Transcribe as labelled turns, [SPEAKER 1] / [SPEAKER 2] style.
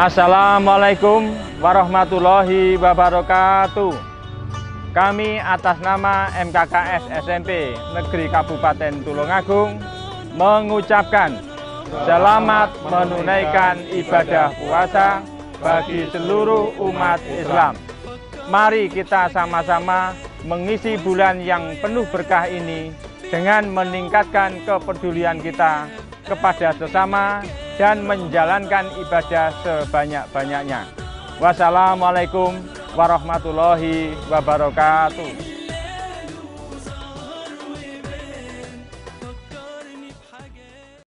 [SPEAKER 1] Assalamualaikum warahmatullahi wabarakatuh. Kami atas nama MKKS SMP Negeri Kabupaten Tulungagung mengucapkan selamat menunaikan ibadah puasa bagi seluruh umat Islam. Mari kita sama-sama mengisi bulan yang penuh berkah ini dengan meningkatkan kepedulian kita kepada sesama dan menjalankan ibadah sebanyak-banyaknya. Wassalamualaikum warahmatullahi wabarakatuh.